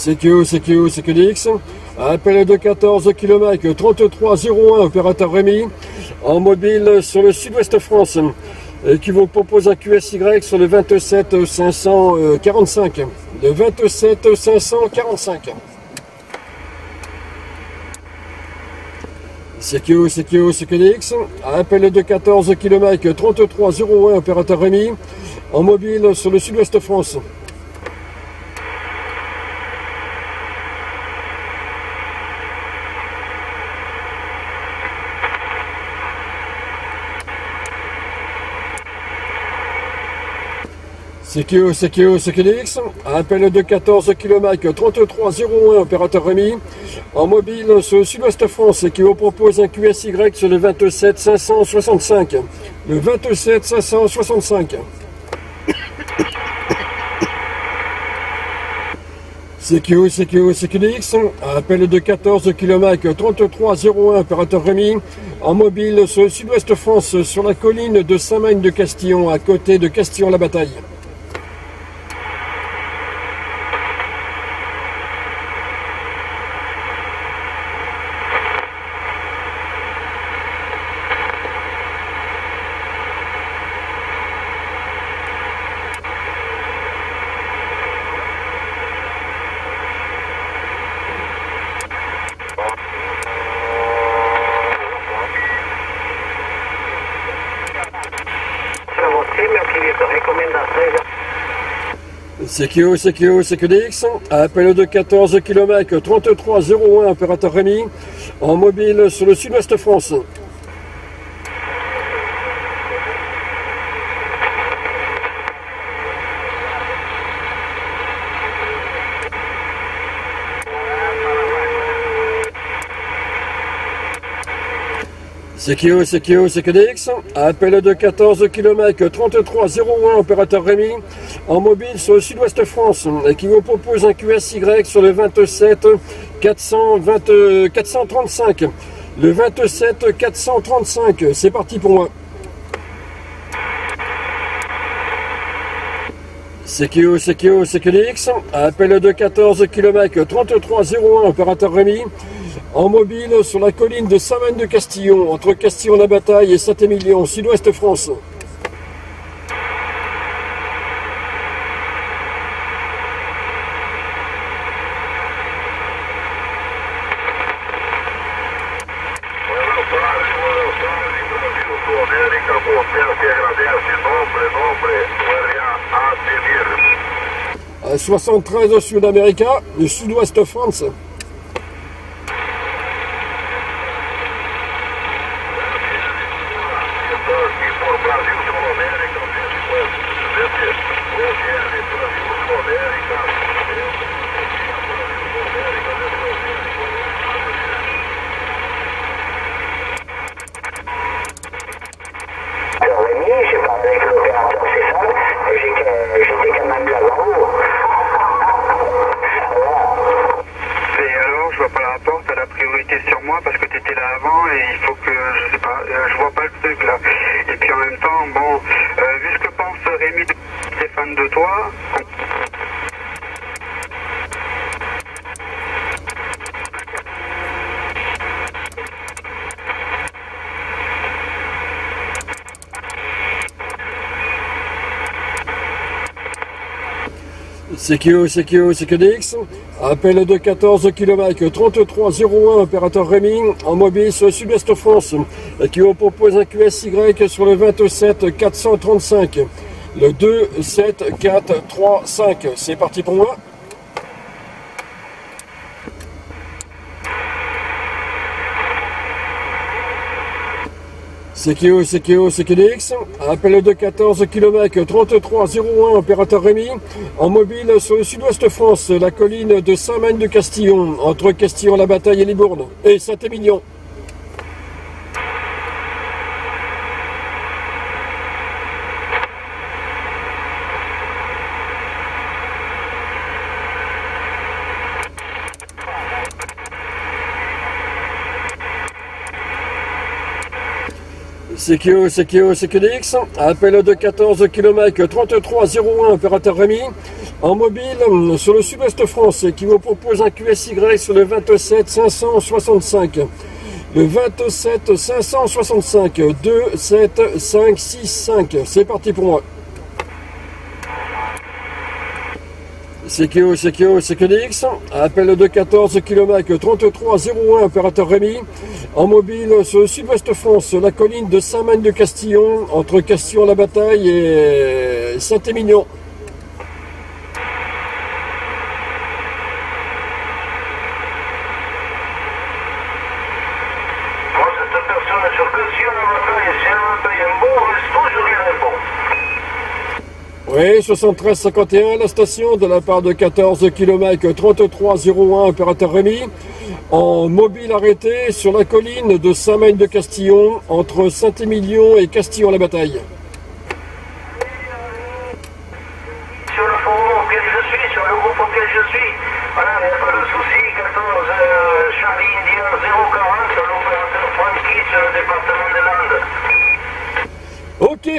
CQ, CQ, CQDX. Appel de 14 km 3301, opérateur Rémi, en mobile sur le sud-ouest France, et qui vous propose un QSY sur le 27 545. Le 27 545. CQ, CQ, CQDX. Appel de 14 km 3301, opérateur Rémi, en mobile sur le sud-ouest France. CQ, CQ, CQDX, appel de 14 km 3301, opérateur Rémi, en mobile le sud-ouest France vous propose un QSY sur le 27 565. Le 27 565. CQ, CQ, CQDX, appel de 14 km 3301, opérateur Rémi, en mobile le sud-ouest France, sur la colline de Saint-Magne de Castillon, à côté de Castillon-la-Bataille. CQ, CQ, CQDX, appel de 14 km 3301, opérateur Rémi, en mobile sur le sud-ouest France. CQ, CQ, CQDX, appel de 14 km 3301, opérateur Rémi, en mobile sur le sud-ouest France, et qui vous propose un QSY sur le 27 420, 435. Le 27 435, c'est parti pour moi. CQ, CQ, CQDX, appel de 14 km 3301, opérateur Rémi, en mobile sur la colline de Saint-Magne de Castillon, entre Castillon-la-Bataille et Saint-Émilion, sud-ouest France. 73 au Sud-América, le sud-ouest France. Estou aqui por Brasil, Sudamérica, vende, vende, Brasil, Sudamérica. Alors Rémi, j'ai parlé avec l'opérateur, c'est ça, et j'ai que- j'étais quand même là-haut. Voilà. Et alors, je vois pas la porte, t'as la priorité sur moi parce que t'étais là avant et il faut que, je sais pas, euh, je vois pas le truc là. Et puis en même temps, bon, euh, vu ce que pense Rémi de Stéphane de toi, CQ, CQ, CQDX, appel de 14 km 3301, opérateur Rémi, en le sud-ouest France, qui vous propose un QSY sur le 27 435. Le 2, 7, 4, 3, 5. C'est parti pour moi. CQ, CQ, CQDX, appel de 14 km 3301, opérateur Rémi, en mobile sur le sud-ouest France, la colline de Saint-Magne de Castillon, entre Castillon-la-Bataille et Libourne, et Saint-Émilion. CQO, CQO, CQDX, appel de 14 km 3301, opérateur Rémi, en mobile sur le sud-ouest France, qui vous propose un QSY sur le 27 565. Le 27 565, 2, 7, 5, 6, 5. C'est parti pour moi. CQO, CQO, CQDX, appel de 14 km 3301, opérateur Rémi, en mobile sur sud-ouest France, la colline de Saint-Magne de Castillon, entre Castillon-la-Bataille et Saint-Émilion. Moi, cette personne sur Castillon, la bataille, si la bataille est bon, reste toujours rien bon. Oui, 7351, la station de la part de 14 km 3301, opérateur Rémi, en mobile arrêté sur la colline de Saint-Magne de Castillon, entre Saint-Émilion et Castillon-la-Bataille. Sur le forum auquel je suis, sur le groupe auquel je suis, voilà, il n'y a pas de souci. 14 euh, Charlie Indien 040, l'opérateur Francky sur le département des Landes.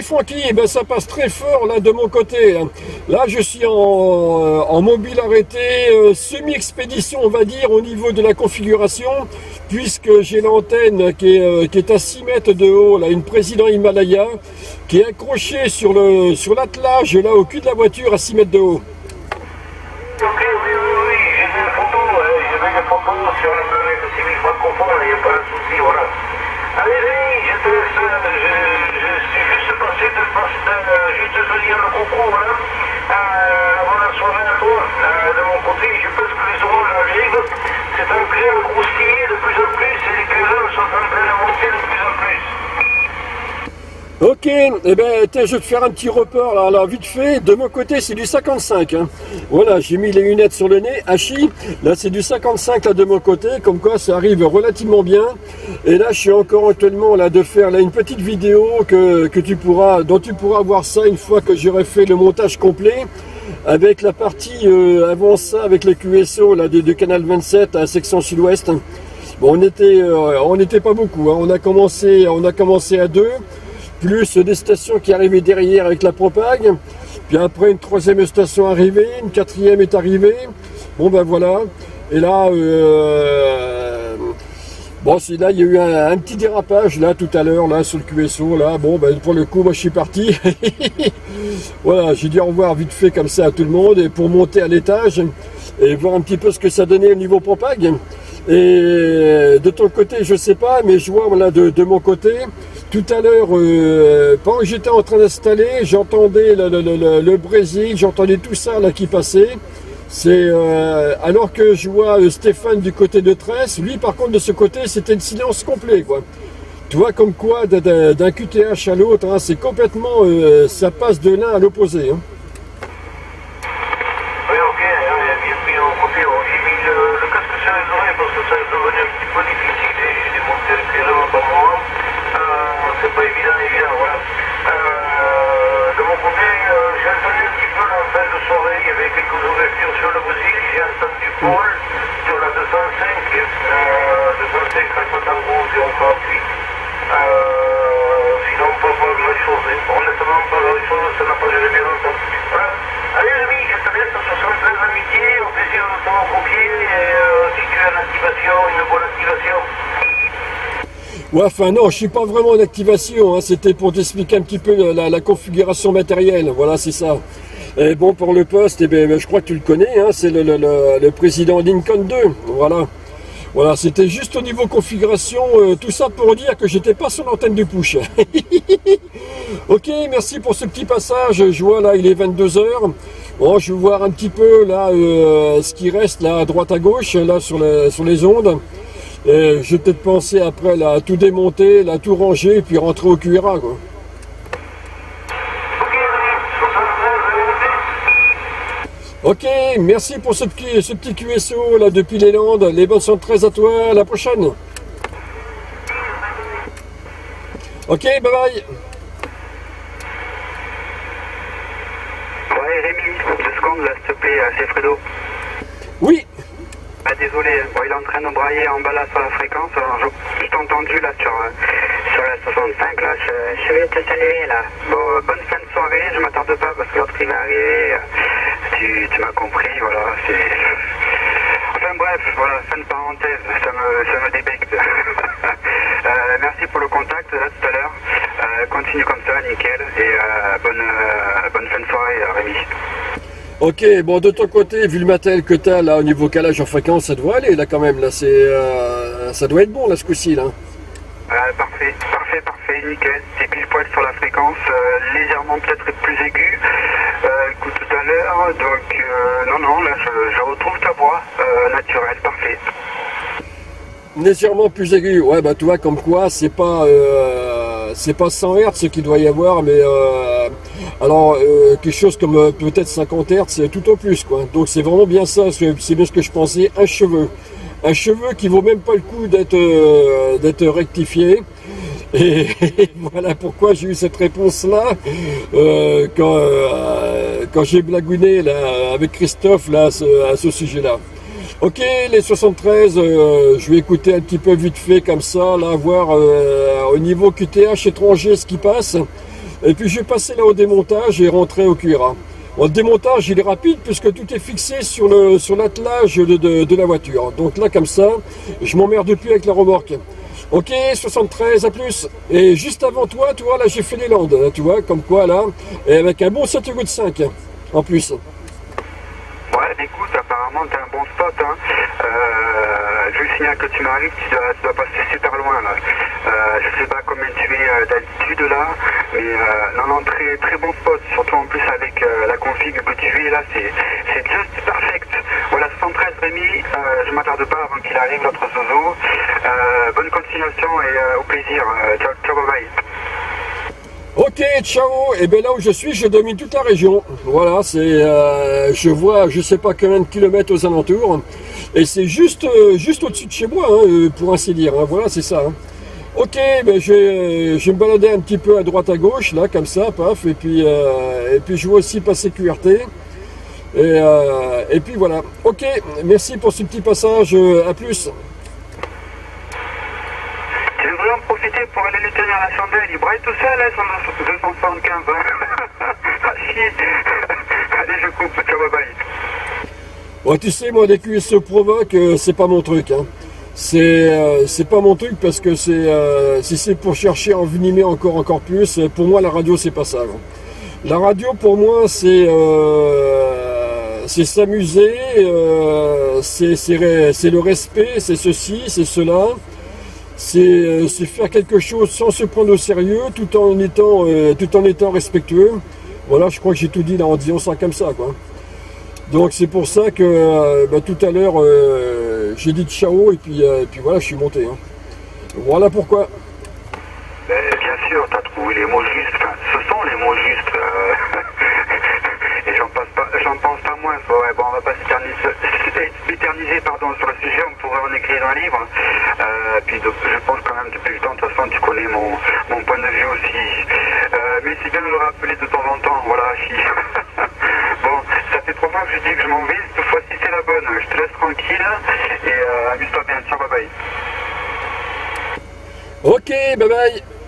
Ok Francky, eh ben ça passe très fort là de mon côté. hein. Là je suis en, euh, mobile arrêté, euh, semi-expédition on va dire au niveau de la configuration, puisque j'ai l'antenne qui, est, euh, à 6 mètres de haut, là, une président Himalaya, qui est accrochée sur le sur l'attelage là au cul de la voiture à 6 mètres de haut. Ok, oui, oui, oui, j'ai les les sur la planète civile francophone, il n'y a pas de souci, voilà. Allez, allez, je te laisse, je, je suis juste passé de, passe- de, juste te dire le coucou, voilà. Euh, bonne soirée à toi. Euh, de mon côté, je pense que les oranges arrivent. C'est en train de croustiller de plus en plus et les cueilleurs sont en train de monter de plus en plus. Ok, eh ben, je vais te faire un petit report, là, alors, vite fait, de mon côté, c'est du 55, hein. Voilà, j'ai mis les lunettes sur le nez, Hachi, là, c'est du 55, là, de mon côté, comme quoi, ça arrive relativement bien, et là, je suis encore actuellement, là, de faire, là, une petite vidéo que, que tu pourras, dont tu pourras voir ça une fois que j'aurai fait le montage complet, avec la partie, euh, avant ça, avec le QSO, là, du, canal 27, à section sud-ouest, Bon, on était, euh, n'était pas beaucoup. hein. On a commencé, on a commencé à deux, plus des stations qui arrivaient derrière avec la propague. Puis après une troisième station arrivée, une quatrième est arrivée. Bon ben voilà. Et là, euh, bon, là il y a eu un, petit dérapage là tout à l'heure là sur le QSO là. Bon ben pour le coup moi je suis parti. voilà, j'ai dit au revoir vite fait comme ça à tout le monde et pour monter à l'étage et voir un petit peu ce que ça donnait au niveau propague. Et de ton côté, je sais pas, mais je vois voilà, de mon côté, tout à l'heure, euh, pendant que j'étais en train d'installer, j'entendais le, le- le- le Brésil, j'entendais tout ça là qui passait. C'est euh, alors que je vois euh, Stéphane du côté de Tresse, lui par contre de ce côté c'était le silence complet quoi. Tu vois comme quoi d'un- QTH à l'autre, hein, c'est complètement, ça passe de l'un à l'opposé. hein. C'est pas évident, évident, voilà. Euh, de mon côté, euh, j'ai entendu un petit peu en fin de soirée, il y avait quelques ouvertures sur le Brésil, j'ai entendu Paul sur la 205, euh, 205 Alpha Tango 048. Euh, sinon, pas, pas grand chose. Honnêtement, pas grand chose, ça n'a pas duré bien longtemps. Voilà. Allez, ami, je te laisse sur 73 amitié, au plaisir de te recopier, et euh, si tu as une activation, une bonne activation. Ouais, enfin non, je suis pas vraiment en activation, hein, c'était pour t'expliquer un petit peu la, configuration matérielle, voilà c'est ça. Et bon pour le poste, eh ben, je crois que tu le connais, hein, c'est le, président Lincoln 2, voilà. Voilà, c'était juste au niveau configuration, euh, tout ça pour dire que j'étais pas sur l'antenne du push. ok, merci pour ce petit passage, je vois là il est 22h. Bon, je vais voir un petit peu là euh, ce qui reste là à droite à gauche, là sur les ondes. Et je vais peut-être penser après là, à tout démonter, là, tout ranger, et puis rentrer au QRA. Quoi. Ok, ami, 73 amitié. Ok, merci pour ce petit, ce petit QSO là, depuis les Landes. Les bonnes 113 à toi, à la prochaine. Ok, bye bye. Ouais, Rémi, deux secondes là, s'il te plaît, euh, c'est Fredo. Oui, Ah, désolé, bon, il est en train de brailler en bas là sur la fréquence. Je, t'ai entendu là sur, euh, sur la 65. Là, je, je vais te saluer là. Bon, euh, bonne fin de soirée. Je m'attarde pas parce que l'autre il va arriver. Euh, Tu, tu m'as compris, voilà. C'est. Enfin bref, voilà, fin de parenthèse. Ça me, ça me débecte. Euh, merci pour le contact là tout à l'heure. Euh, continue comme ça, nickel. Et euh, bonne, euh, bonne fin de soirée, euh, Rémi. Ok, bon, de ton côté, vu le matériel que tu as là au niveau calage en fréquence, ça doit aller là quand même. Là, c'est, euh, ça doit être bon là ce coup-ci là. Euh, parfait, parfait, parfait, nickel. C'est pile poil sur la fréquence, euh, légèrement peut-être plus aiguë que tout à l'heure. Donc, non, non, là, je, je retrouve ta voix naturelle, parfait. Légèrement plus aigu. Ouais, bah tu vois, comme quoi, c'est pas, euh, c'est pas 100 Hz ce qu'il doit y avoir, mais euh, alors euh, quelque chose comme euh, peut-être 50 Hz, tout au plus quoi. Donc c'est vraiment bien ça. C'est bien ce que je pensais. Un cheveu, un cheveu qui vaut même pas le coup d'être, euh, rectifié. Et, voilà pourquoi j'ai eu cette réponse-là quand, j'ai blagouné là, avec Christophe là, à ce- sujet-là. Ok, les 73, euh, je vais écouter un petit peu vite fait comme ça, là, voir au niveau QTH étranger ce qui passe. Et puis je vais passer là au démontage et rentrer au QRA. Bon, démontage, il est rapide puisque tout est fixé sur le sur l'attelage de, la voiture. Donc là, comme ça, je m'emmerde plus avec la remorque. Ok, 73 à plus. Et juste avant toi, tu vois, là, j'ai fait les Landes, tu vois, comme quoi là, et avec un bon 7 de 5 en plus. Ouais, écoute, apparemment, t'as un bon spot. Hein. Euh, je signale que tu m'arrives, tu dois, passer super loin là. Euh, je sais pas combien tu es euh, d'altitude là, mais euh, non, non, très, très bon spot. Surtout en plus avec euh, la config que tu es là, c'est, juste perfect. Voilà, 113 Rémi, je m'attarde pas avant qu'il arrive, notre Zozo. Bonne continuation et au plaisir. Ciao. Ok, ciao. Et bien là où je suis, je domine toute la région. Voilà, c'est, euh, je vois, je sais pas combien de kilomètres aux alentours, et c'est juste, euh, juste au-dessus de chez moi, hein, euh, pour ainsi dire. hein. Voilà, c'est ça. hein. Ok, ben je, je vais me balader un petit peu à droite à gauche, là, comme ça, paf, et puis, et puis je vois aussi passer QRT. Et, et puis voilà. Ok, merci pour ce petit passage. À plus. Tu devrais en profiter pour aller lui tenir braille tout seul, hein, son 275. Hein. ah. Allez, je coupe. Ciao, bye bye. Ouais, tu sais, moi, les QSE provoque, euh, c'est pas mon truc. Hein. C'est euh, c'est pas mon truc parce que c'est euh, si c'est pour chercher à envenimer encore encore plus, euh, pour moi la radio c'est pas ça. La radio pour moi c'est c'est s'amuser, c'est le respect, c'est ceci, c'est cela. C'est euh, c'est faire quelque chose sans se prendre au sérieux, tout en étant euh, tout en étant respectueux. Voilà, je crois que j'ai tout dit là en disant ça comme ça. Donc c'est pour ça que euh, bah, tout à l'heure j'ai dit ciao et puis, puis voilà je suis monté. hein. Voilà pourquoi. Ben, bien sûr, t'as trouvé les mots justes. Enfin, ce sont les mots justes. euh, Et j'en passe pas, j'en pense pas moins. Ouais, bon, on va pas s'éterniser, pardon, sur le sujet. On pourrait en écrire un livre. Euh, puis je pense quand même depuis le temps. De toute façon, tu connais mon, mon point de vue aussi. Euh, mais c'est bien de le rappeler de temps en temps. Voilà. Bon, ça fait trois fois que je dis que je m'en vais. Cette fois-ci, c'est la bonne. Je te laisse tranquille et euh, amuse-toi bien. Ciao, bye bye. Ok, bye bye.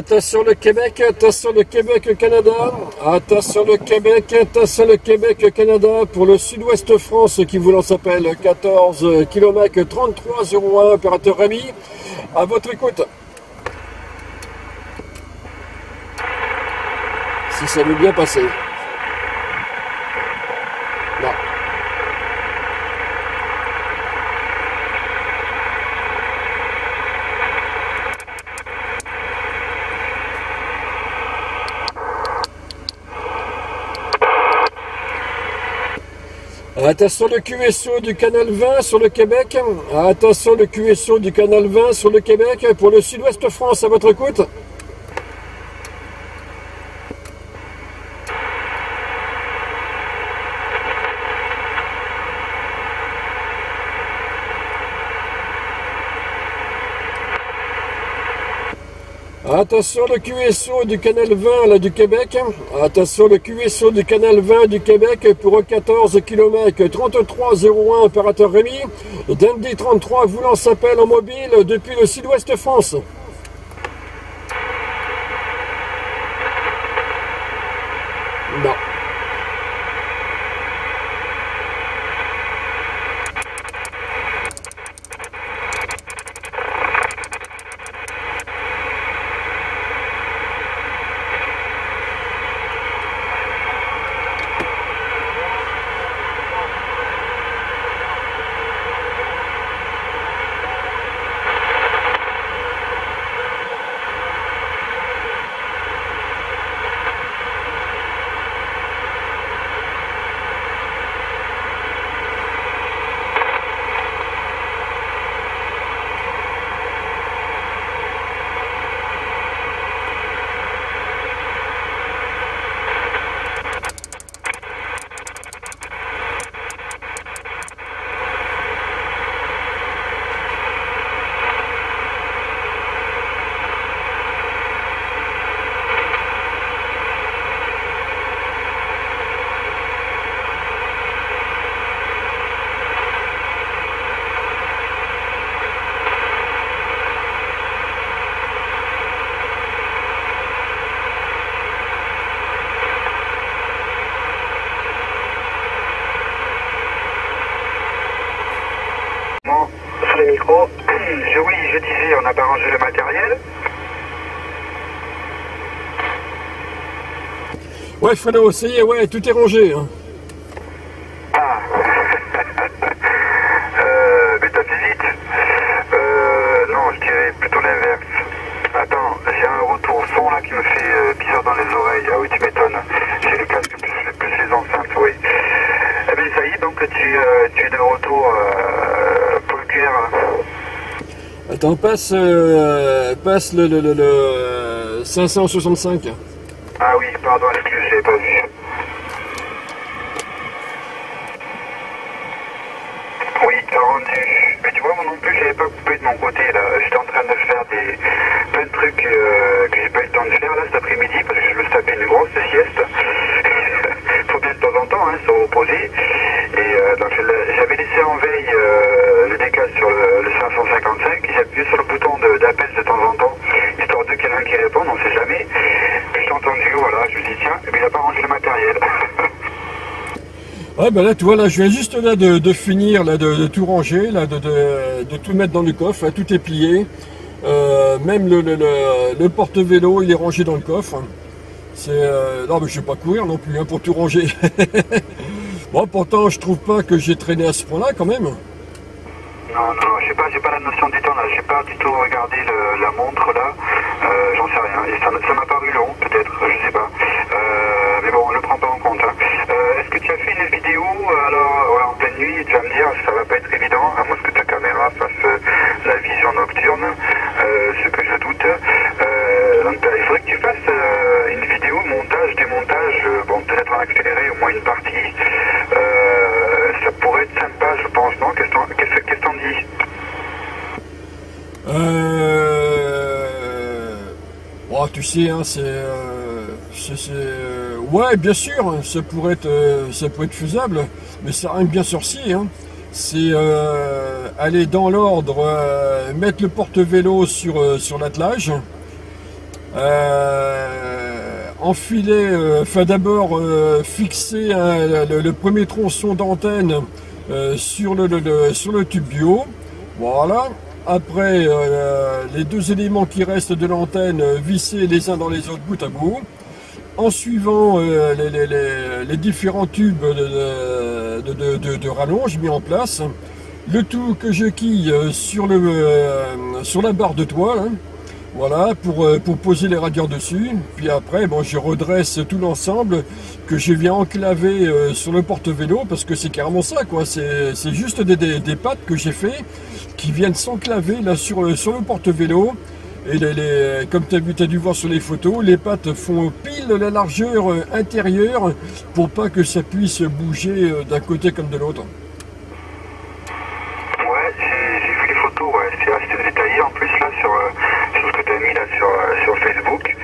Attention le Québec, attention le Québec, Canada. Attention le Québec, attention le Québec, Canada. Pour le sud-ouest France qui vous l'en s'appelle 14 km 3301, opérateur Rémi. À votre écoute. Si ça veut bien passer. Attention le QSO du canal 20 sur le Québec. Attention le QSO du canal 20 sur le Québec pour le sud-ouest France à votre écoute. Attention le QSO du canal 20 là, du Québec. Attention le QSO du canal 20 du Québec pour 14 km 3301 opérateur Rémi. Dundee 33 voulant s'appelle en mobile depuis le sud-ouest France. Non. Bon, sur le micro. Je, oui, je disais, on n'a pas rangé le matériel. Ouais Fredo, ça y est, ouais, tout est rangé. hein. Ah euh, Mais t'as fait vite Euh, non, je dirais plutôt l'inverse. Attends, j'ai un retour son là qui me fait euh, bizarre dans les oreilles. Ah oui, tu m'étonnes. J'ai les casques plus, plus les enceintes, oui. Eh bien, ça y est, donc tu, euh, tu es de retour euh, Paul Cuer. Attends, passe, passe le, le, le, le 565. J'avais pas. Oui, t'as rendu. Mais tu vois, moi non plus, j'avais pas coupé de mon côté, là. J'étais en train de faire des... plein de trucs euh, que j'ai pas eu le temps de faire, là, cet après-midi, parce que je me suis tapé une grosse sieste. Faut bien de temps en temps, hein, se reposer. Et euh, donc, je l'ai- j'avais laissé en veille euh, le décal sur le, le 555, j'ai appuyé sur le bouton de- d'appel de, temps en temps, histoire de qu'il y en ait un qui réponde, on sait jamais. Puis j'ai entendu, voilà, bien, il a pas rangé le matériel. Ouais, ben là, tu vois, là, je viens juste là de, de finir, là, de, de tout ranger, là, de, de, tout mettre dans le coffre, là, tout est plié. Euh, même le, le, le, le porte-vélo, il est rangé dans le coffre. C'est, euh, non, mais je vais pas courir non plus, hein, pour tout ranger. bon, pourtant, je trouve pas que j'ai traîné à ce point-là, quand même. Non, non, je sais pas, j'ai pas la notion du temps là, j'ai pas du tout regardé le- la montre là, euh, j'en sais rien, et ça ça m'a paru long peut-être, je sais pas, euh, mais bon, on le prend pas en compte. hein. Euh, Est-ce que tu as fait une vidéo alors ouais, en pleine nuit, tu vas me dire, ça va pas être évident, à moins que ta caméra fasse euh, la vision nocturne, euh, ce que je doute. Euh, il faudrait que tu fasses euh, une vidéo, montage, démontage, euh, bon peut-être en accéléré au moins une partie, Euh, ça pourrait être sympa je pense, non? Qu'est-ce que t'en- dis? Euh... bon, tu sais, hein, c'est, euh, euh, ouais, bien sûr, ça pourrait être, euh, ça pourrait être faisable, mais ça rime bien sorcier. Hein. C'est euh, aller dans l'ordre, euh, mettre le porte-vélo sur, sur l'attelage, enfiler, enfin d'abord fixer le, premier tronçon d'antenne sur, le, sur le tube haut. Voilà. Après, les deux éléments qui restent de l'antenne vissés les uns dans les autres bout à bout. En suivant euh, les, différents tubes de, rallonge mis en place. Le tout que je quille euh, euh, sur la barre de toile. hein. Voilà, pour, poser les radiateurs dessus. Puis après, je redresse tout l'ensemble que je viens enclaver sur le porte-vélo parce que c'est carrément ça, quoi. C'est juste des, pattes que j'ai fait qui viennent s'enclaver là sur, le- sur le porte-vélo. Et comme tu as, t'as dû voir sur les photos, les pattes font pile la largeur euh, intérieure pour pas que ça puisse bouger euh, d'un côté comme de l'autre. Ouais, j'ai j'ai vu les photos, ouais, c'est assez détaillé en plus là sur, euh, sur ce que tu as mis là sur, euh, sur Facebook.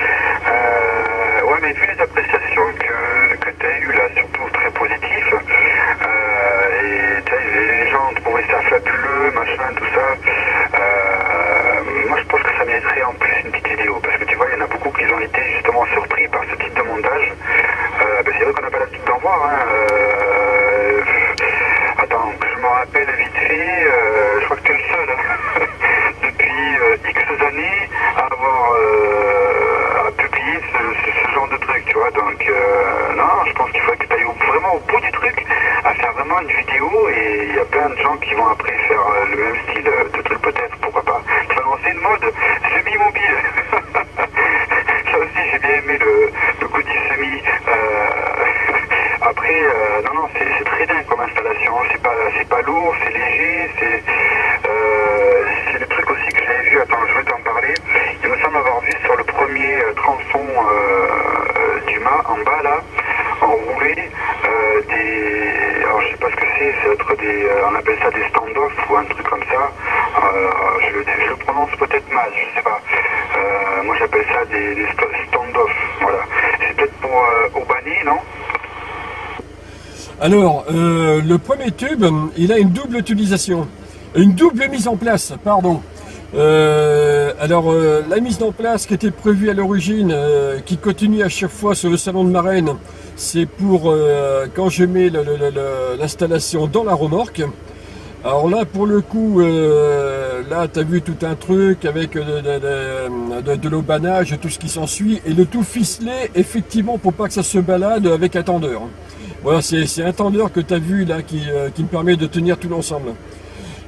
Euh, ouais, mais vu les appréciations que, que tu as eues là, surtout très positives, euh, et tu sais, les, les gens trouvaient ça fabuleux, machin, tout ça, euh, moi je pense que ça mériterait en plus une petite vidéo, parce que tu vois, il y en a beaucoup qui ont été justement surpris par ce type de montage. Euh, ben, c'est vrai qu'on n'a pas l'habitude d'en voir, hein. euh, Attends, que je me rappelle vite fait, euh, je crois que tu es le seul hein, depuis X années à avoir à publier ce, ce- genre de truc, tu vois. Donc, non, je pense qu'il faudrait que tu ailles vraiment au bout du truc, à faire vraiment une vidéo et il y a plein de gens qui vont après faire le même style de truc peut-être, pourquoi pas. Tu vas lancer une mode semi-mobile. Ça aussi, j'ai bien aimé le, le coup du semi. euh, après, euh, non, non, c'est c'est très bien comme installation. C'est pas, c'est pas lourd, c'est léger, c'est, euh, c'est le truc aussi que j'avais vu. Attends, je vais t'en parler. Il me semble avoir vu sur le premier euh, tronçon euh, euh, du mât en bas là, enroulé euh, des, alors je sais pas ce que c'est, c'est être des, euh, on appelle ça des stand-off ou un truc comme ça. Euh, je, le- peut-être mal, je sais pas. Euh, moi j'appelle ça des, des stand-off. Voilà. C'est peut-être pour euh, non? Alors, euh, le premier tube, il a une double utilisation, une double mise en place, pardon. Euh, alors, la mise en place qui était prévue à l'origine, qui continue à chaque fois sur le salon de marraine, c'est pour quand je mets l'installation dans la remorque. Alors là, pour le coup, là, tu as vu tout un truc avec euh, de, de, tout ce qui s'ensuit, et le tout ficelé, effectivement, pour pas que ça se balade avec un tendeur. Voilà, c'est un tendeur que tu as vu là qui, euh, qui me permet de tenir tout l'ensemble.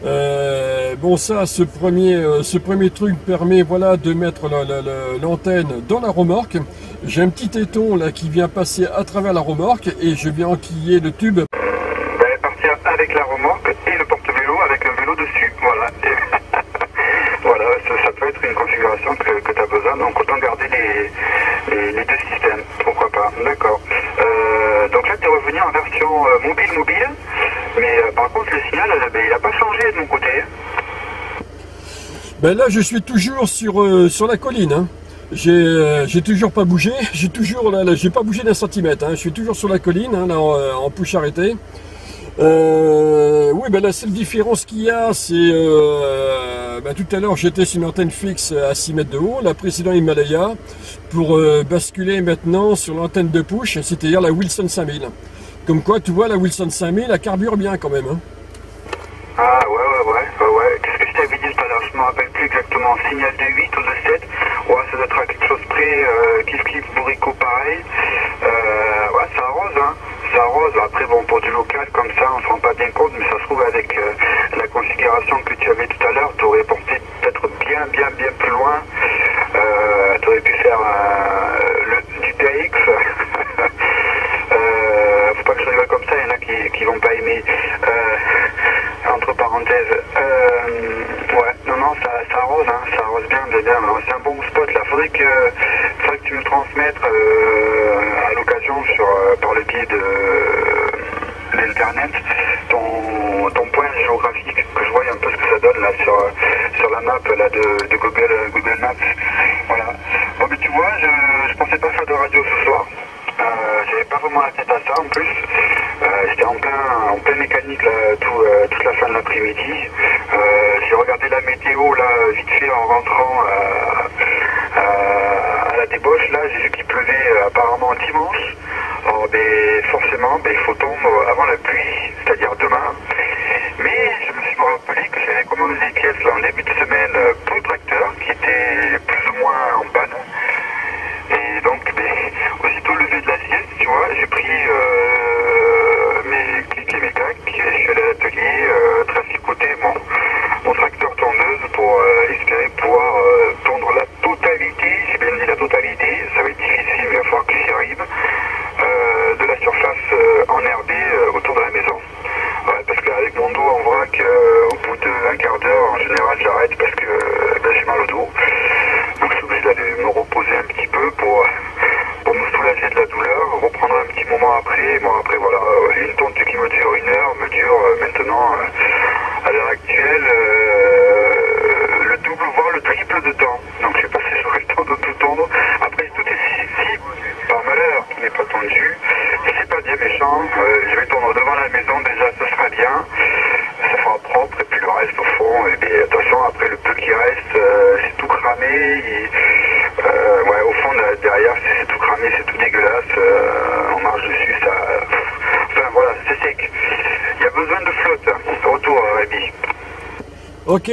Euh, bon, ça, ce premier, euh, truc permet voilà, de mettre la- la- la- l'antenne dans la remorque. J'ai un petit téton là qui vient passer à travers la remorque et je viens enquiller le tube et le porte-vélo avec un vélo dessus. Voilà. Voilà, ça, peut être une configuration que, tu as besoin. Donc autant garder les, les, deux systèmes. Pourquoi pas. D'accord. Euh, donc là, tu es revenu en version euh, mobile-mobile. Mais euh, par contre, le signal, euh, ben, il n'a pas changé de mon côté. Ben là, je suis toujours sur, euh, sur la colline. hein. J'ai euh, toujours pas bougé. J'ai toujours là, là, j'ai pas bougé d'un centimètre. hein. Je suis toujours sur la colline, hein, là, en, euh, en push arrêté. Euh, oui, ben la seule différence qu'il y a, c'est euh, ben, tout à l'heure j'étais sur une antenne fixe à 6 mètres de haut, la précédente Himalaya, pour euh, basculer maintenant sur l'antenne de push, c'est-à-dire la Wilson 5000. Comme quoi, tu vois, la Wilson 5000, elle carbure bien quand même. hein. Ah ouais, ouais, ouais, ouais, ouais. Qu'est-ce que je t'avais dit tout à l'heure? Je me rappelle plus exactement. Signal de 8 ou de 7. Ouais, ça doit être à quelque chose près. Euh, kiff kiff bourrico pareil. Euh, ouais, ça arrose, hein. Ça arrose. Après, bon, pour du local comme ça, on se rend pas bien compte, mais ça se trouve avec euh, la configuration que tu avais tout à l'heure, tu aurais porté peut-être bien, bien, bien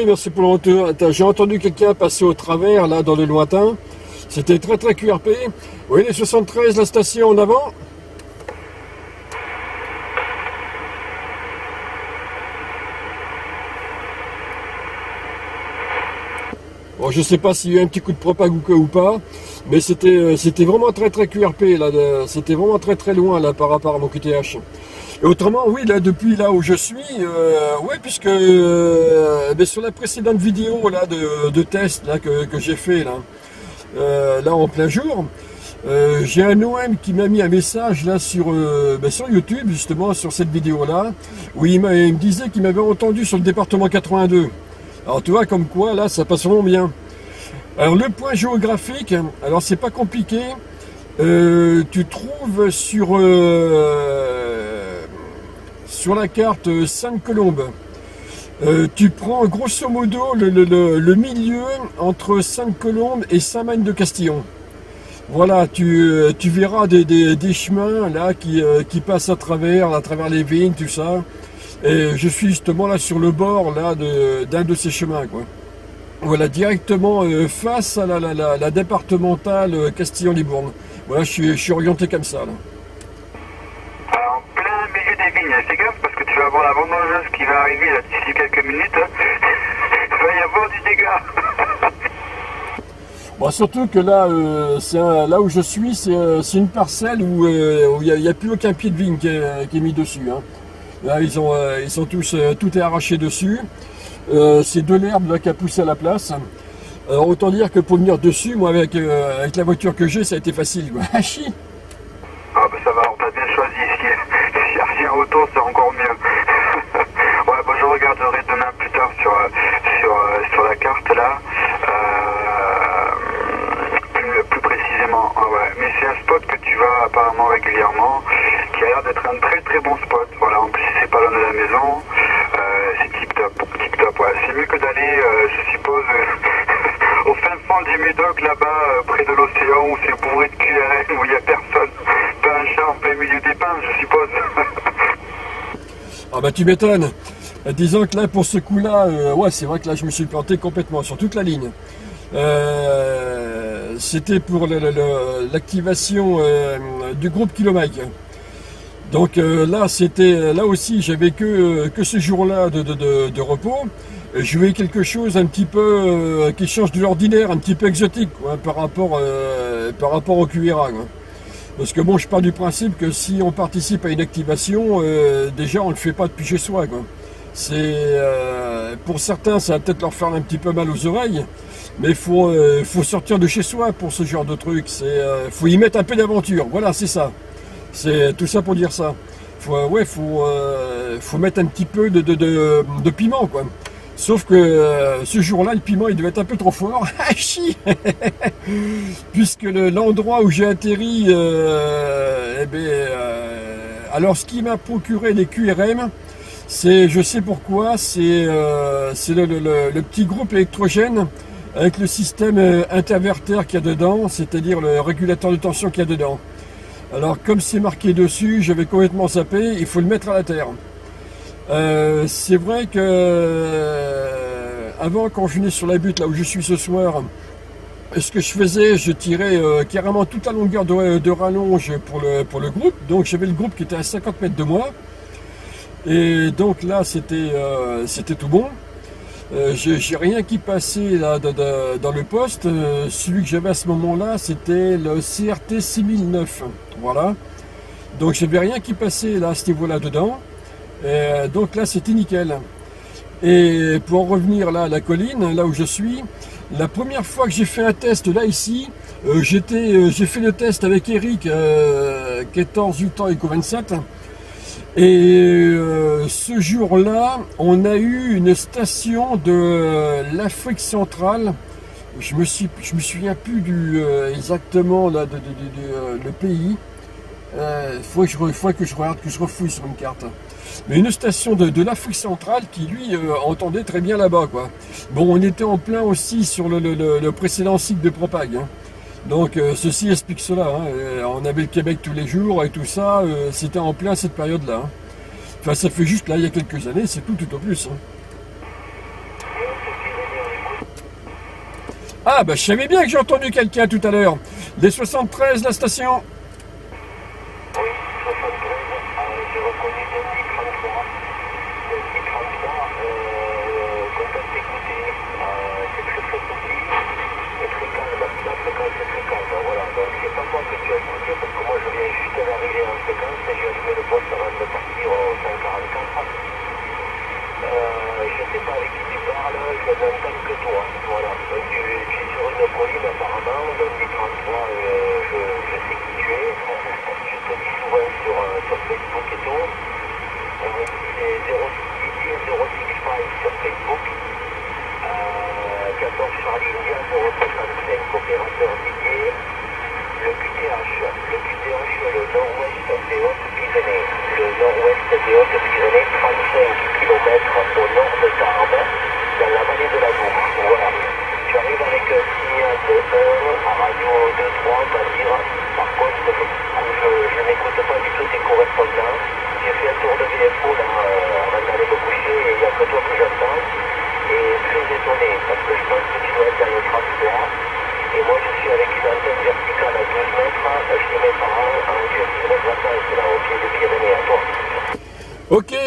Merci pour le J'ai entendu quelqu'un passer au travers, là, dans le lointain. C'était très très QRP. Oui, les 73, la station en avant. Bon, je sais pas s'il y a eu un petit coup de propag ou, ou pas, mais c'était euh, c'était vraiment très très QRP là, c'était vraiment très très loin là par rapport à mon QTH. Autrement, oui, là depuis là où je suis, euh, ouais, puisque euh, ben, sur la précédente vidéo là de, test que, j'ai fait là, euh, là en plein jour, j'ai un OM qui m'a mis un message là sur ben, sur YouTube justement sur cette vidéo là, où il, me disait qu'il m'avait entendu sur le département 82. Alors tu vois comme quoi là ça passe vraiment bien. Alors le point géographique, alors c'est pas compliqué. Tu trouves sur sur la carte Sainte-Colombe. Euh, tu prends grosso modo le, milieu entre Sainte-Colombe et Saint-Magne de Castillon. Voilà, tu, euh, tu verras des, chemins là qui, euh, passent à travers, à travers les vignes, tout ça. Et je suis justement là sur le bord là d'un de, ces chemins, quoi. Voilà, directement euh, face à la, la- départementale euh, Castillon-Libourne. Voilà, je suis, orienté comme ça. Alors, en plein milieu des vignes, parce que tu vas avoir la vendangeuse qui va arriver là d'ici quelques minutes. Il va y avoir du dégât. Bon, surtout que là, euh, là où je suis, c'est euh, une parcelle où euh, il n'y a, plus aucun pied de vigne qui est, mis dessus. hein. Là, ils ont, ils sont tous, tout est arraché dessus. C'est de l'herbe qui a poussé à la place. Alors autant dire que pour venir dessus, moi avec, la voiture que j'ai, ça a été facile. quoi. Ah, chi. Ah bah ça va, on t'a bien choisi. Si- S'il y a rien autour, c'est encore mieux. ouais, bah je regarderai demain plus tard sur, euh, sur, euh, sur la carte là. Euh, plus, plus précisément. Ah ouais. C'est un spot que tu vas apparemment régulièrement, qui a l'air d'être un très très bon spot. Voilà, en plus c'est pas loin de la maison. Euh, c'est tip top. C'est mieux que d'aller, euh, je suppose, euh, au fin fond du Médoc là-bas, près de l'océan, où c'est bourré de QRM, où il n'y a personne. Pas un chat en plein milieu des pins, je suppose. Ah bah tu m'étonnes. Disons que là pour ce coup-là, ouais c'est vrai que là je me suis planté complètement sur toute la ligne. Euh, C'était pour l'activation euh, du groupe Kilomike. Donc euh, là c'était là aussi j'avais que que ce jour-là de, de, repos. Je voulais quelque chose un petit peu qui change de l'ordinaire, un petit peu exotique par rapport par rapport au QRA. quoi. Parce que bon, je pars du principe que si on participe à une activation, déjà on ne le fait pas depuis chez soi. C'est euh, pour certains, ça va peut-être leur faire un petit peu mal aux oreilles, mais il faut, euh, faut sortir de chez soi pour ce genre de truc. C'est euh, faut y mettre un peu d'aventure. Voilà, c'est ça. C'est tout ça pour dire ça. Faut, euh, ouais, faut, euh, faut mettre un petit peu de, de, de, de piment, quoi. Sauf que euh, ce jour-là, le piment, il devait être un peu trop fort. Ah, Puisque le- l'endroit où j'ai atterri, eh ben, alors ce qui m'a procuré les QRM, c'est, je sais pourquoi, c'est euh, le, petit groupe électrogène avec le système euh, interverteur qu'il y a dedans, c'est-à-dire le régulateur de tension qu'il y a dedans. Alors comme c'est marqué dessus, j'avais complètement zappé, il faut le mettre à la terre. Euh, c'est vrai que avant quand je venais sur la butte là où je suis ce soir, ce que je faisais, je tirais carrément toute la longueur de, de, rallonge pour le, pour le groupe. Donc j'avais le groupe qui était à 50 mètres de moi. Et donc là c'était c'était tout bon. Euh, j'ai rien qui passait là dans le poste. celui que j'avais à ce moment-là, c'était le CRT 6009. Voilà. Donc j'avais rien qui passait là à ce niveau-là dedans. Euh, donc là, c'était nickel. Et pour en revenir là à la colline, là où je suis, la première fois que j'ai fait un test là ici, euh, euh, j'ai fait le test avec Eric, 14, 8 ans, Eco 27. Et ce jour-là, on a eu une station de l'Afrique centrale. Je me suis, je me souviens plus du exactement là de, le pays. Il faut, que je, faut que je regarde, que je refouille sur une carte mais une station de, l'Afrique centrale qui lui euh, entendait très bien là-bas. quoi. Bon, on était en plein aussi sur le, précédent cycle de Propag. Hein. Donc euh, ceci explique cela. Hein. Euh, on avait le Québec tous les jours et tout ça, c'était en plein cette période-là. Hein. Enfin, ça fait juste là, il y a quelques années, c'est tout, tout au plus. Ah, bah je savais bien que j'ai entendu quelqu'un tout à l'heure. Les 73, la station. Le QTH le nord-ouest des hautes fives. Le 35 km au nord de Tarbes, dans la vallée de la Bourg. J'arrive avec si un radio 2-3 bagir, par contre, Je n'écoute pas du tout ses correspondants. J'ai fait un tour de vidéo là euh, en coucher et il n'y a que toi que j'attends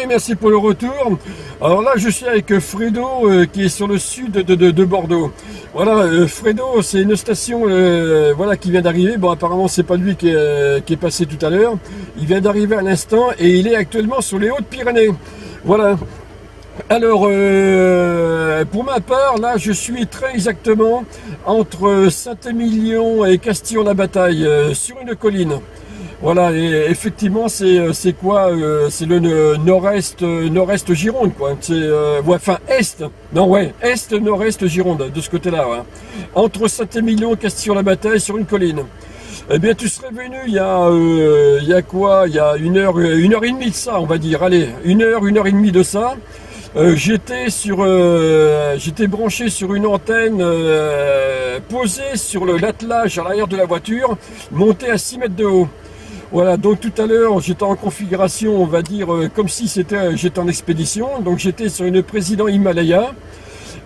merci pour le retour. Alors là, je suis avec Fredo euh, qui est sur le sud de, Bordeaux. Voilà, euh, Fredo, c'est une station euh, voilà, qui vient d'arriver. Bon, apparemment, c'est pas lui qui est passé tout à l'heure. Il vient d'arriver à l'instant et il est actuellement sur les Hautes-Pyrénées. Voilà. Alors, pour ma part, là, je suis très exactement entre Saint-Émilion et Castillon-la-Bataille, sur une colline. Voilà, et effectivement, c'est euh, c'est quoi euh, C'est le nord-est euh, nord-est Gironde, quoi. C'est enfin est. Non, ouais, est nord-est Gironde, de ce côté-là. Ouais. Entre Saint-Émilion et Castillon-la-Bataille, sur une colline. Eh bien, tu serais venu il y a il y a quoi? Il y a une heure une heure et demie de ça, on va dire. Allez, une heure une heure et demie de ça. J'étais sur j'étais branché sur une antenne posée sur l'attelage à l'arrière de la voiture, montée à 6 mètres de haut. Voilà, donc tout à l'heure, j'étais en configuration, on va dire, euh, comme si c'était, j'étais en expédition. Donc j'étais sur une président Himalaya.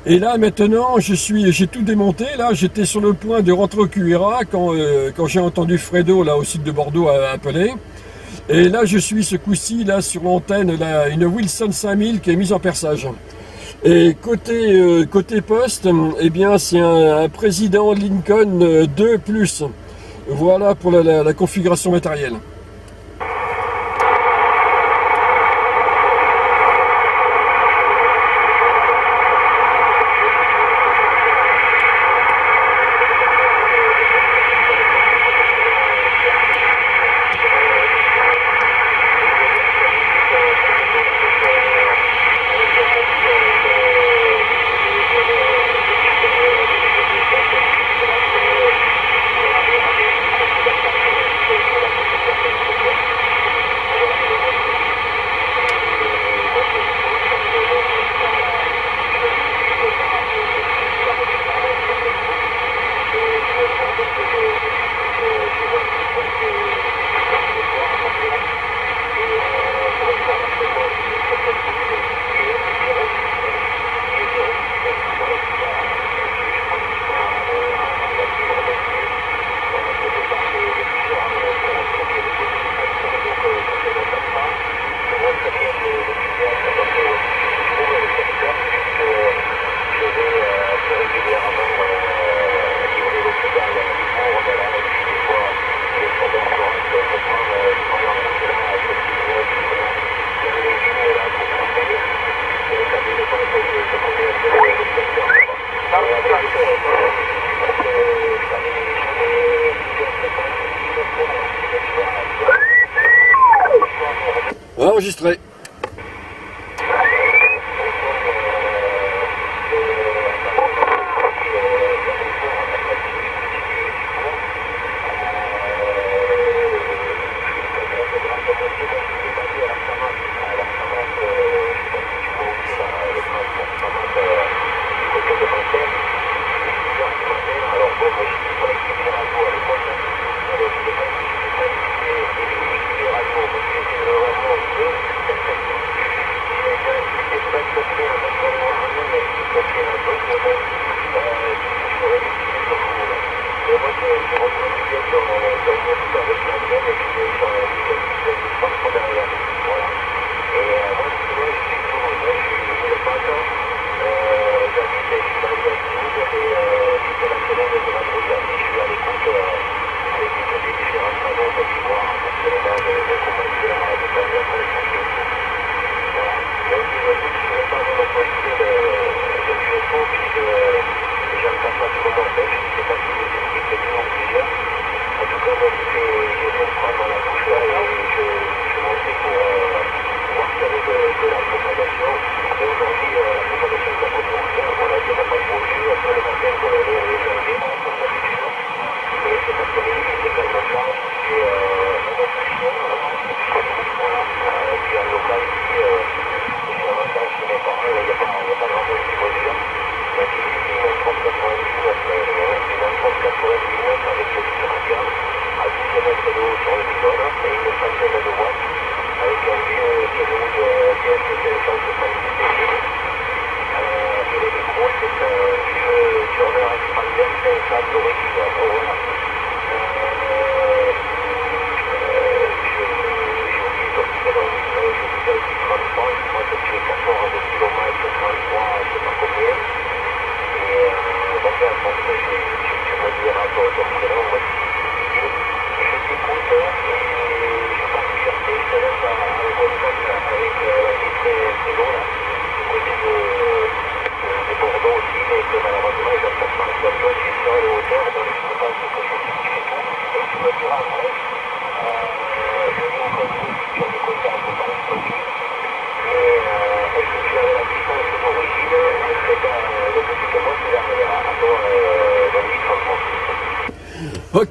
Et là, maintenant, je suis, j'ai tout démonté. Là, j'étais sur le point de rentrer au QRA quand, euh, quand j'ai entendu Fredo, là, au site de Bordeaux, appeler. Et là, je suis ce coup-ci, là, sur l'antenne, une Wilson 5000 qui est mise en perçage. Et côté, euh, poste, eh bien, c'est un, un, président Lincoln 2+. Voilà pour la, configuration matérielle.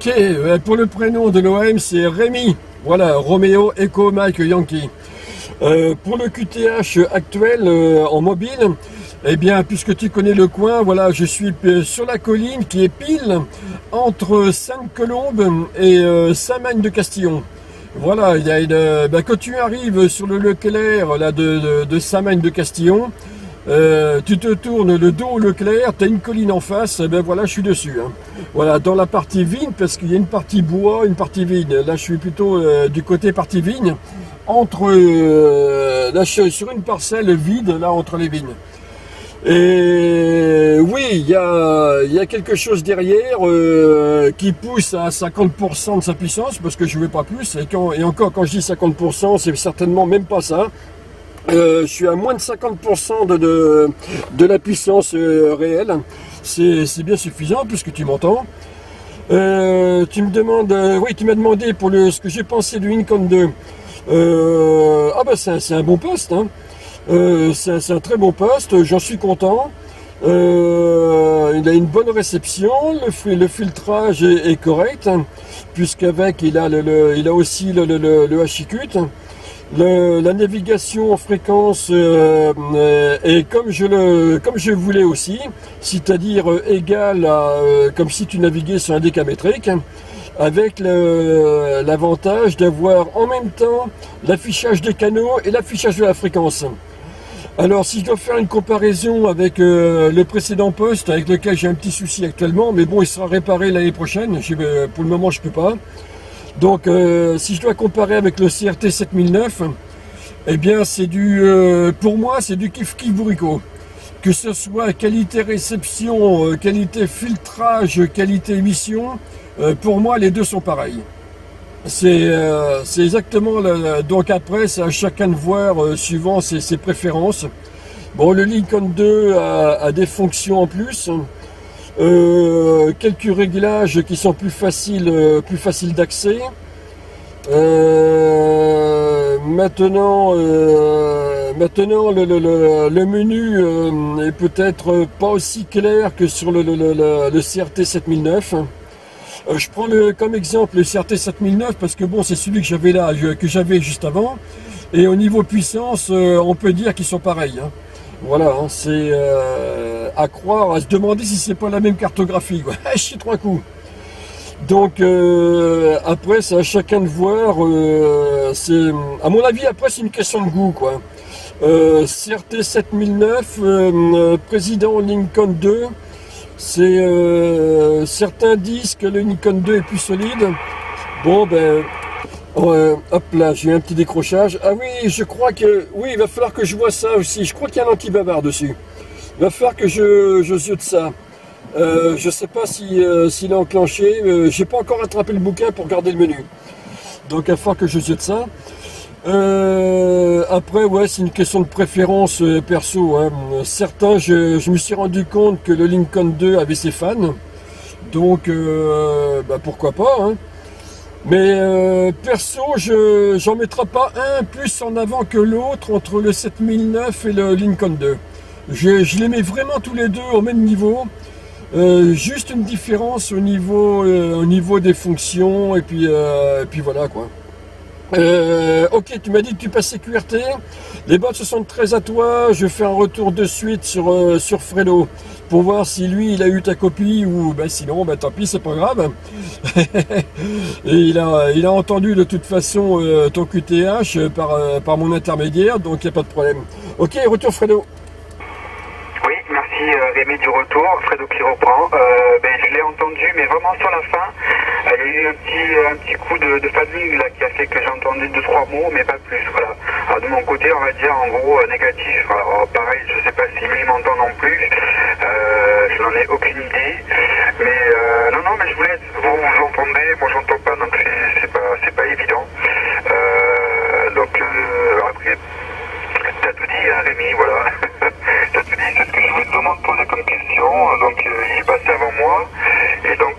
Ok, euh, pour le prénom de l'OM, c'est Rémi. Voilà, Roméo Echo Mike Yankee. Euh, pour le QTH actuel euh, en mobile, eh bien, puisque tu connais le coin, voilà, je suis sur la colline qui est pile entre Sainte-Colombe et Saint-Magne de Castillon. Voilà, ben, quand tu arrives sur le Leclerc là, de, de, Saint-Magne de Castillon, tu te tournes le dos au Leclerc, tu as une colline en face, ben voilà, je suis dessus. Hein. Voilà, dans la partie vigne, parce qu'il y a une partie bois, une partie vigne. Là, je suis plutôt euh, du côté partie vigne, entre euh, là, je suis sur une parcelle vide, là, entre les vignes. Et oui, il y a, quelque chose derrière euh, qui pousse à 50% de sa puissance, parce que je ne veux pas plus. Et, encore, quand je dis 50%, c'est certainement même pas ça. je suis à moins de 50% de, de, de, la puissance réelle c'est bien suffisant puisque tu m'entends. Euh, tu me demandes, euh, oui, tu m'as demandé pour ce que j'ai pensé du Incon 2. Euh, ah bah c'est un bon poste, hein. c'est un très bon poste, j'en suis content. il a une bonne réception, le, filtrage est, correct, puisqu'avec il a le, il a aussi le, le, le la navigation en fréquence euh, euh, est comme je le voulais aussi, c'est-à-dire euh, égal à comme si tu naviguais sur un décamétrique, avec l'avantage d'avoir en même temps l'affichage des canaux et l'affichage de la fréquence. Alors si je dois faire une comparaison avec le précédent poste avec lequel j'ai un petit souci actuellement, mais bon il sera réparé l'année prochaine, pour le moment je peux pas. Donc, euh, si je dois comparer avec le CRT 7009, eh bien, c'est du, euh, pour moi, c'est du kiff kiff bourrico. Que ce soit qualité réception, euh, qualité filtrage, qualité émission, pour moi, les deux sont pareils. C'est exactement, donc après, c'est à chacun de voir suivant ses, préférences. Bon, le Lincoln 2 a des fonctions en plus. Euh, quelques réglages qui sont plus faciles, euh, plus faciles d'accès. Euh, maintenant, maintenant le, menu est peut-être pas aussi clair que sur le, CRT 7009. Euh, je prends comme exemple le CRT 7009 parce que bon, c'est celui que j'avais là, que j'avais juste avant. Et au niveau puissance, on peut dire qu'ils sont pareils. hein. Voilà, hein, c'est euh, à croire, à se demander si c'est pas la même cartographie. Je suis trois coups. Donc euh, après, c'est à chacun de voir. euh, à mon avis, après, c'est une question de goût, quoi. CRT 7009, euh, euh, président Lincoln 2. C'est euh, certains disent que le Lincoln 2 est plus solide. Bon ben, hop là, j'ai un petit décrochage. Ah oui, je crois que oui, il va falloir que je vois ça aussi. Je crois qu'il y a un anti-bavard dessus. Il va falloir que je je ça. Euh, je sais pas si euh, s'il est enclenché. Euh, J'ai pas encore attrapé le bouquin pour garder le menu. Donc il va falloir que je ziote ça. Euh, après, ouais, c'est une question de préférence euh, perso. hein. Certains, je, je me suis rendu compte que le Lincoln 2 avait ses fans. Donc, bah, pourquoi pas. hein. Mais euh, perso, je j'en mettrai pas un plus en avant que l'autre entre le 7009 et le Lincoln 2. Je, je les mets vraiment tous les deux au même niveau. Euh, juste une différence au niveau, euh, au niveau des fonctions et puis, euh, et puis voilà quoi. Euh, ok, tu m'as dit que tu passais QRT. Les bots se sont très à toi. Je fais un retour de suite sur, euh, sur Fredo pour voir si lui il a eu ta copie ou ben, sinon ben, tant pis, c'est pas grave. Il a, il a entendu de toute façon euh, ton QTH par, euh, par mon intermédiaire, donc il n'y a pas de problème. Ok, retour Fredo. Oui, merci Rémi du retour, Fredo qui reprend. Ben, je l'ai entendu, mais vraiment sur la fin, euh, a eu un petit, un petit coup de, de famille là, qui a fait que j'ai entendu deux trois mots, mais pas plus. Voilà. De mon côté, on va dire en gros euh, négatif. Alors, pareil, je sais pas si lui m'entend non plus. Euh, je n'en ai aucune idée. Mais euh, non, non, mais je voulais. Vous vous entendez, moi j'entends pas, donc c'est pas, c'est pas évident. Euh, donc euh, après, T'as tout dit, hein, Rémi, voilà. T'as tout dit, c'est ce que je voulais te poser comme question. Donc, euh, il est passé avant moi. Et donc,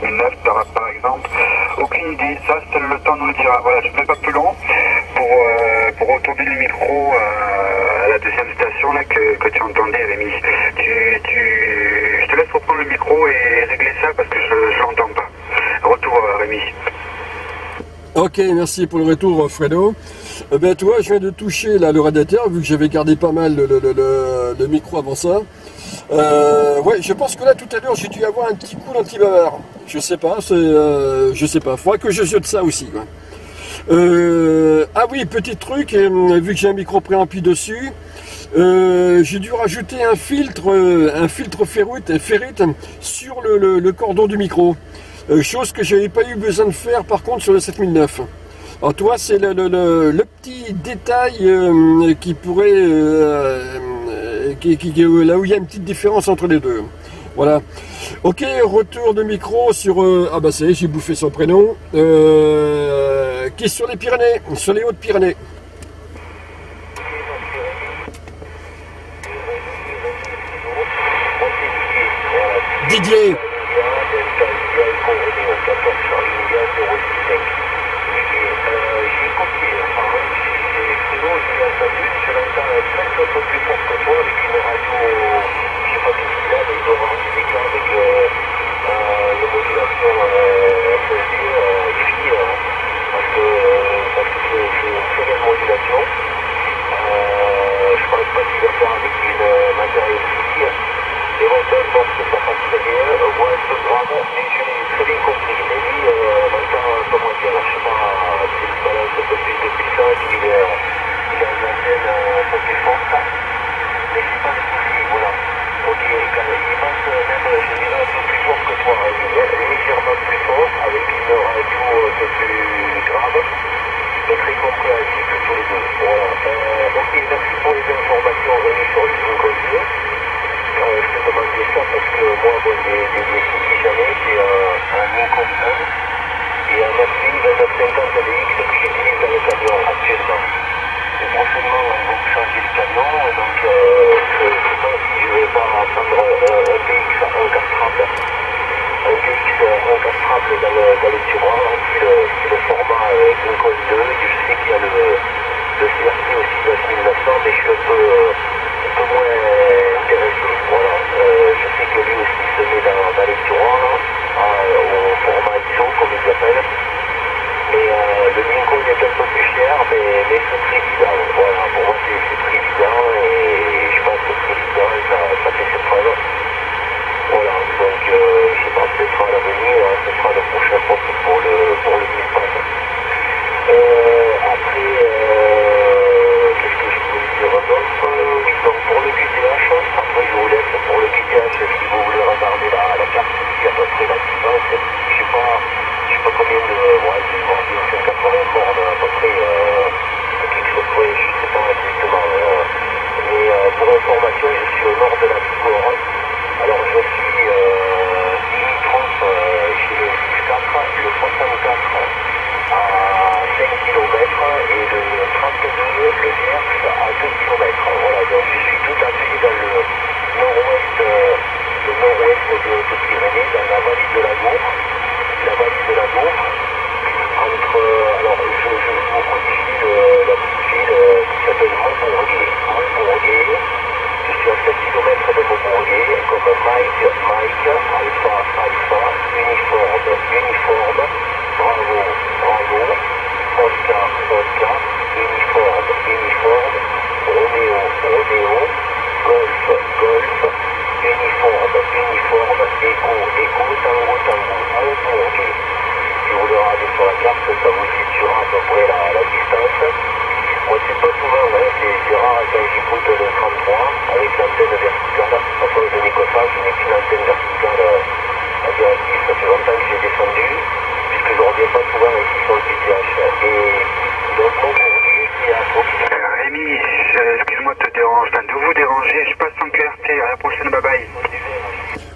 2009 par, par exemple. Aucune idée, ça seul le temps nous le dira. Voilà, je ne vais pas plus long pour, euh, pour retourner le micro euh, à la deuxième station là, que, que tu entendais, Rémi. Tu, tu, je te laisse reprendre le micro et régler ça parce que je ne l'entends pas. Retour, euh, Rémi. Ok, merci pour le retour, Fredo. Eh ben, tu vois, je viens de toucher là, le radiateur, vu que j'avais gardé pas mal le, le, le, le micro avant ça. Ouais, je pense que là, tout à l'heure, j'ai dû avoir un petit coup d'anti-bavard. Je sais pas, euh, je sais pas. Faudra que je ziote ça aussi. Euh, ah oui, petit truc, euh, vu que j'ai un micro préampli dessus, j'ai dû rajouter un filtre, un filtre ferrite, ferrite sur le, cordon du micro. Chose que j'avais pas eu besoin de faire par contre sur le 7009. Alors toi, c'est le, petit détail qui pourrait, là où il y a une petite différence entre les deux. Voilà. Ok, retour de micro sur. euh, ah bah ça y est, j'ai bouffé son prénom. Euh, qui est sur les Pyrénées, sur les Hautes-Pyrénées? Didier.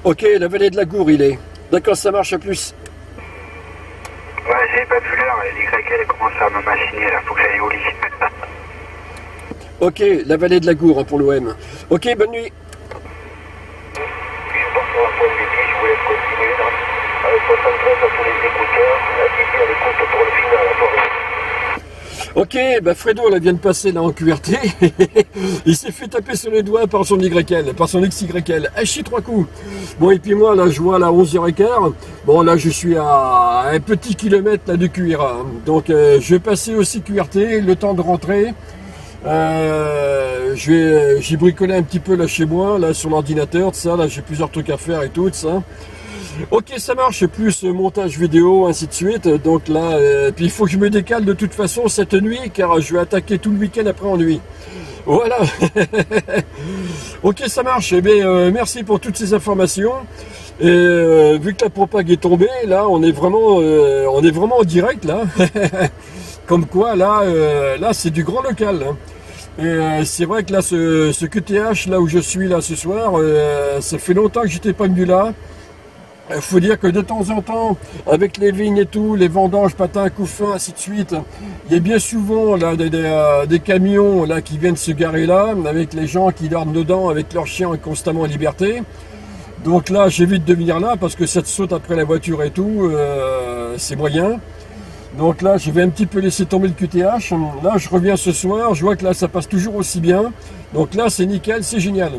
Ok, la vallée de la Gour, il est. D'accord, ça marche, à plus. Ouais, j'ai pas vu l'heure, et l'YL commence à me machiner là, faut que j'aille au lit. Ok, la vallée de la Gour hein, pour l'OM. Ok, bonne nuit. Puis je pars sur la pointe des pieds, je vous laisse continuer là. Avec 73 à tous les écouteurs, assistez à l'écoute pour le final, à toi. Ok, bah Fredo là vient de passer là en QRT. il s'est fait taper sur les doigts par son YL, par son XYL. Hachi trois coups. Bon et puis moi là je vois là 11h15. Bon là je suis à un petit kilomètre là du QRA. Donc euh, je vais passer aussi QRT, le temps de rentrer. Euh, vais- j'ai bricolé un petit peu là chez moi, là sur l'ordinateur, ça, là j'ai plusieurs trucs à faire et tout ça. Ok, ça marche, plus euh, montage vidéo, ainsi de suite. Donc là, euh, puis il faut que je me décale de toute façon cette nuit, car je vais attaquer tout le week-end après en nuit. Voilà. ok, ça marche. Eh bien, euh, merci pour toutes ces informations. Et vu que la propague est tombée, là, on est vraiment, on est vraiment en direct là. Comme quoi, là, là, c'est du grand local. hein. C'est vrai que là, ce, QTH, là où je suis là ce soir, ça fait longtemps que j'étais pas venu là. Il faut dire que de temps en temps, avec les vignes et tout, les vendanges, patins, couffins, ainsi de suite, il y a bien souvent euh, des camions là, qui viennent se garer là, avec les gens qui dorment dedans, avec leurs chiens constamment en liberté. Donc là, j'évite de venir là parce que ça te saute après la voiture et tout, euh, c'est moyen. Donc là, je vais un petit peu laisser tomber le QTH. Là, je reviens ce soir, je vois que là, ça passe toujours aussi bien. Donc là, c'est nickel, c'est génial.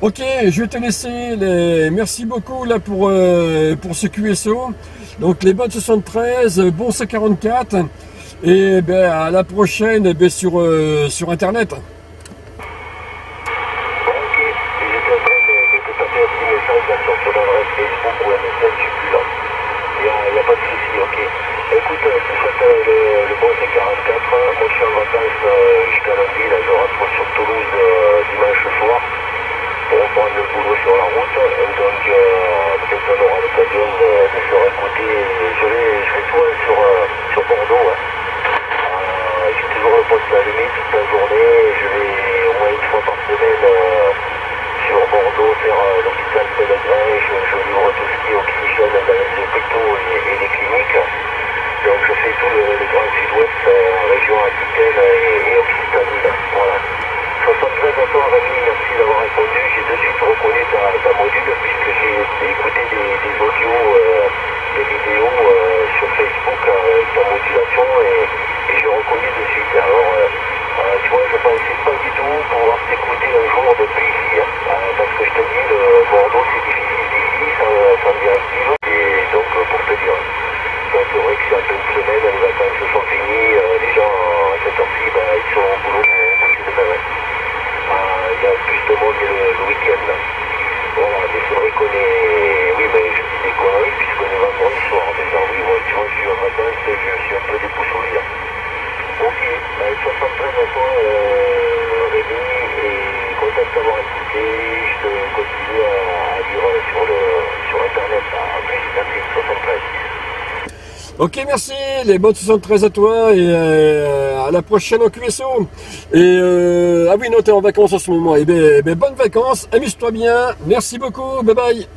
Ok, je vais te laisser. Merci beaucoup là pour, euh, pour ce QSO. Donc les bonnes 73, euh, bon C44. Et ben, à la prochaine ben, sur, euh, sur Internet. Bon, ok. Et j'étais en train de, de te taper un petit message là, sur ton adresse Facebook ou un message, je suis plus là. Il n'y a, il y a pas de souci, ok. Écoute, euh, tu souhaites euh, le, le bon C44. Moi, je suis en vacances euh, jusqu'à lundi. Là, je rentre sur Toulouse euh, dimanche soir pour reprendre le boulot sur la route. Et donc, euh, peut-être on aura l'occasion de, de se réécouter. Je vais, je vais souvent sur, euh, sur Bordeaux. Hein. Euh, j'ai toujours un poste à la limite toute la journée. Je vais au moins une fois par semaine euh, sur Bordeaux faire euh, l'hôpital Pellegrin. Je, je livre tout ce qui est oxygène dans les hôpitaux et, et les cliniques. Donc je fais tout le, le grand sud-ouest, euh, région Aquitaine et, et Occitanie. Voilà. 73 à toi, Rémi, merci d'avoir répondu. J'ai de suite reconnu ta, ta module puisque j'ai écouté des, des audios, euh, des vidéos euh, sur Facebook euh, avec ta modulation et, et j'ai reconnu de suite. Alors, euh, euh, tu vois, je pensais pas du tout pouvoir Ok, merci. Les bonnes 73 à toi et euh, à la prochaine au QSO. Et euh, ah oui, non, t'es en vacances en ce moment. Et eh bien, eh ben, bonnes vacances. Amuse-toi bien. Merci beaucoup. Bye bye.